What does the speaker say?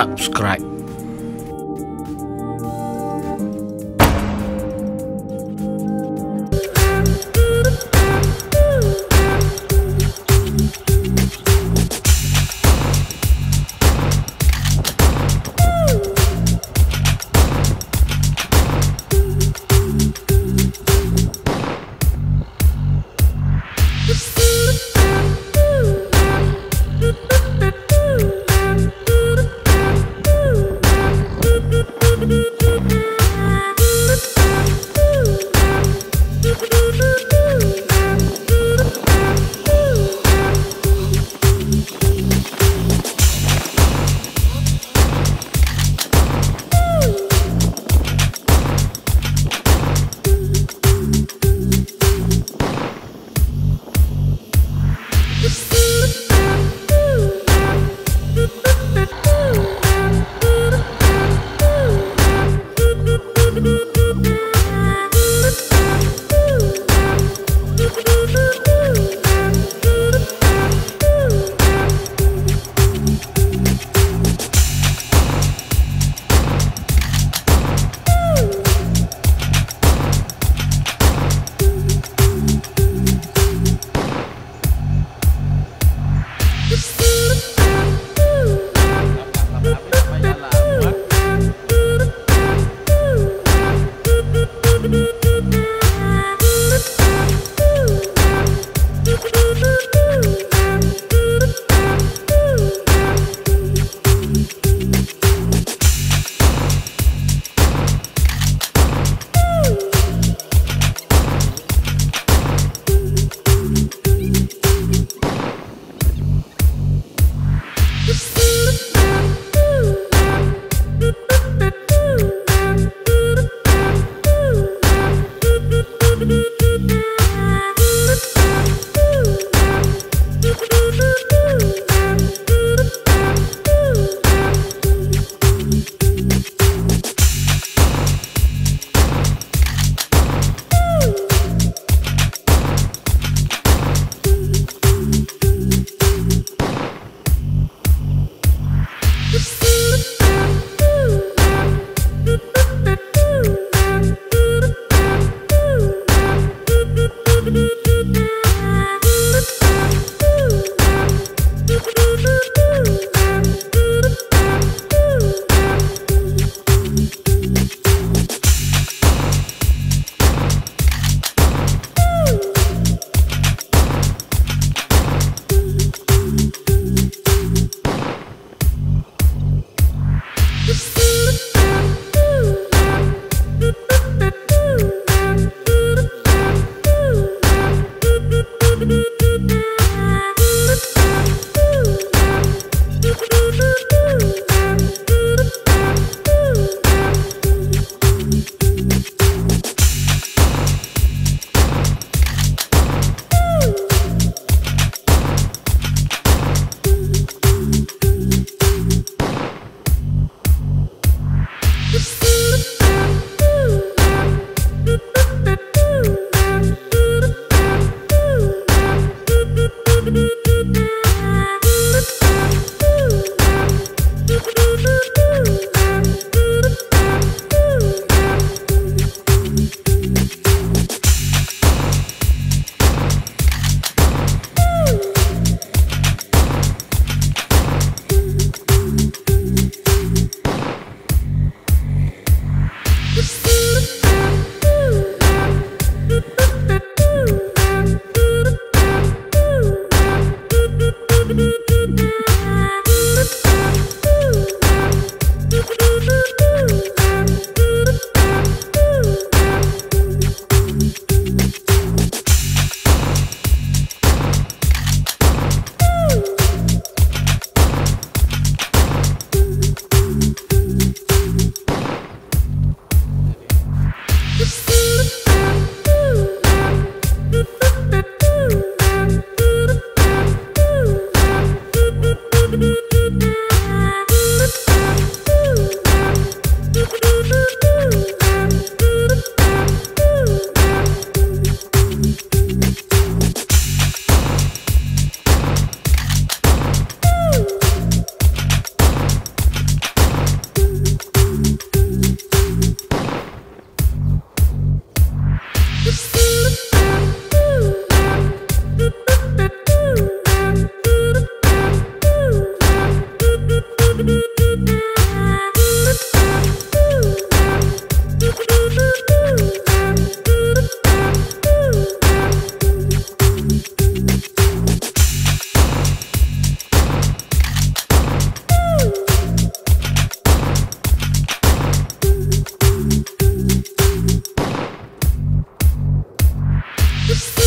subscribe Just